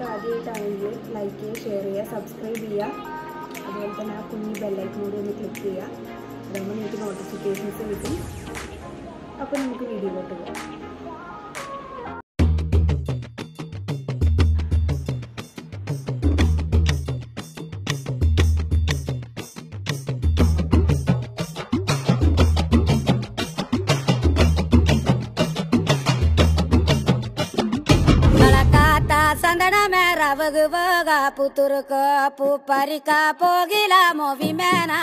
നിങ്ങൾക്ക് ആദ്യമായിട്ടാണെങ്കിൽ ലൈക്ക് ചെയ്യുക ഷെയർ ചെയ്യുക സബ്സ്ക്രൈബ് ചെയ്യുക. അതുപോലെ തന്നെ ആ കുഞ്ഞി ബെല്ലൈക്കൺ കൂടി ഒന്ന് ക്ലിക്ക് ചെയ്യുക. അതാകുമ്പോൾ നിങ്ങൾക്ക് നോട്ടിഫിക്കേഷൻസ് കിട്ടും. അപ്പോൾ നമുക്ക് വീഡിയോയിലോട്ട് പോകാം. పుతురు కోపు పరికా పోగిలా మోవి మేనా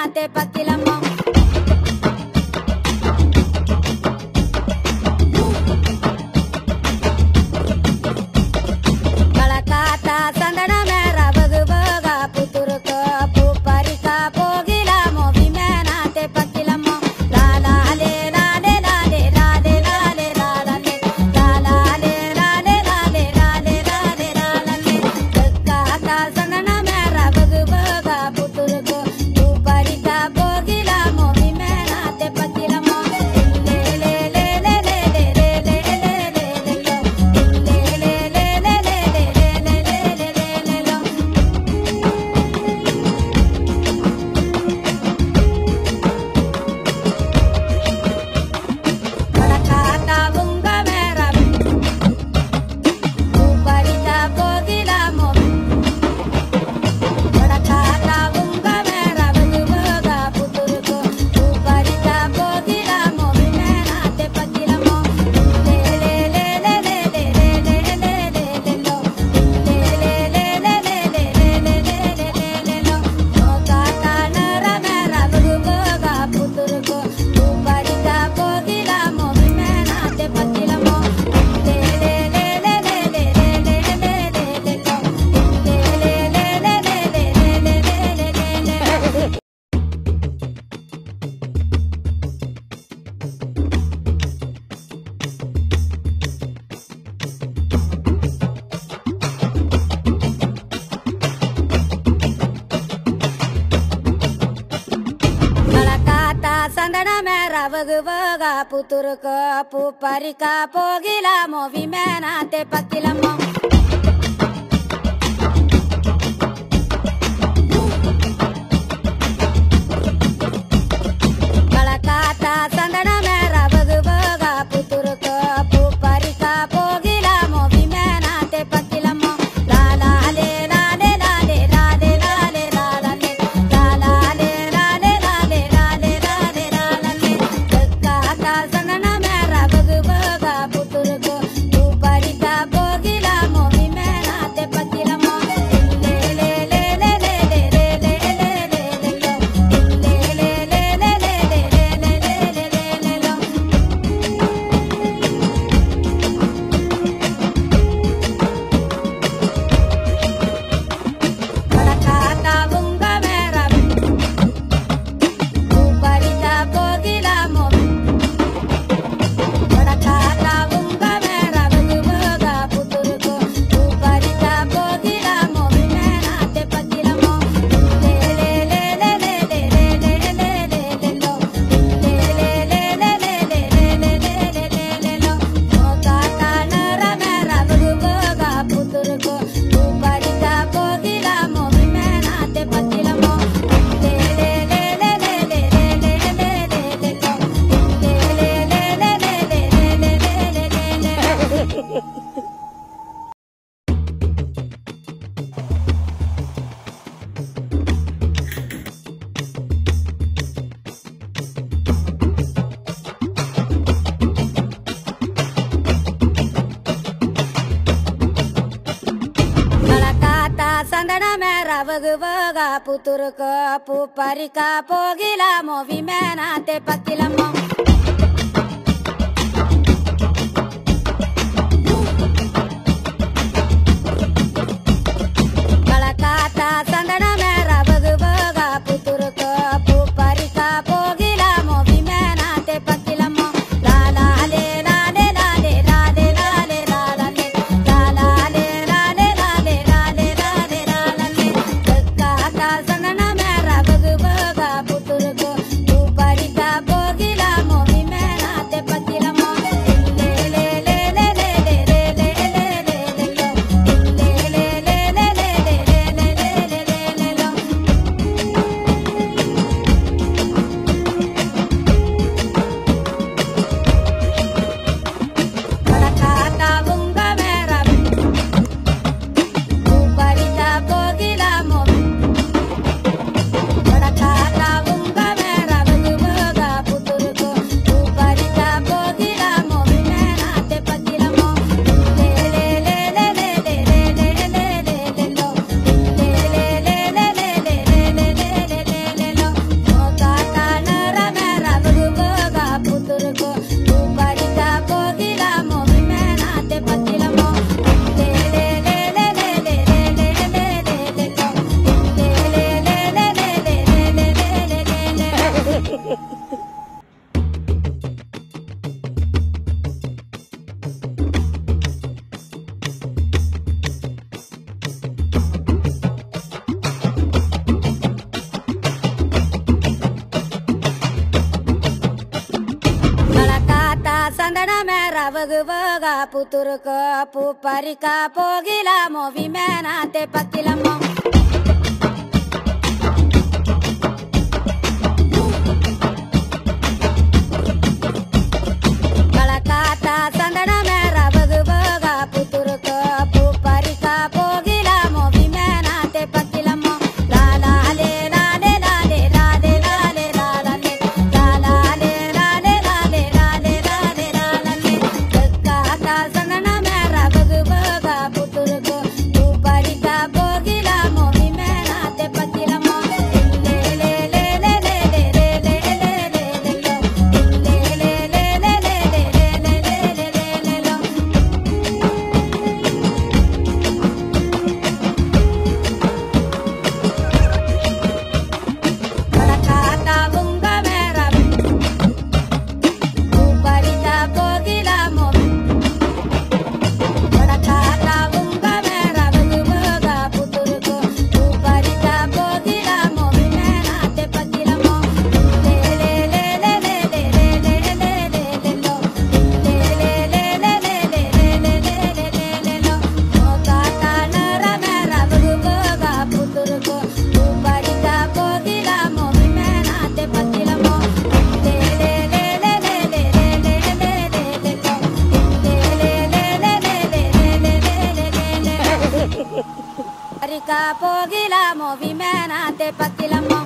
పుతురుకు అప్పు పరిక పోగిలామో విమేనాతే తెప్పకిలమ్మ बघा पुतुर कापू परिका पोगिला मोवी मेना ते पक्किलम्मा ಬಳಕಾತ ಸಂಗಡ ಮೇರ ಚಂದಣ ಮೇರ ಬಗುವಾಗ ಪುತುರುಕ ಪೂ ಪರಿಕ ಪೋಗಿಲ ಮೋವಿ ಮೇನಾತೆ ಪಕ್ಕಿಲಮ್ಮ போகிலாமோ விமேனாத்தே பத்திலம்மோ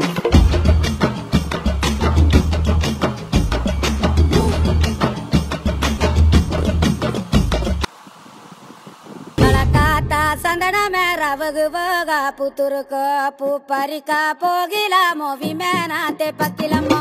சந்தனமே ரவகு போகா புத்துருக்கோ பூ பறிக்கா போகிலாமோ விமேனாத்தே பத்திலம்மோ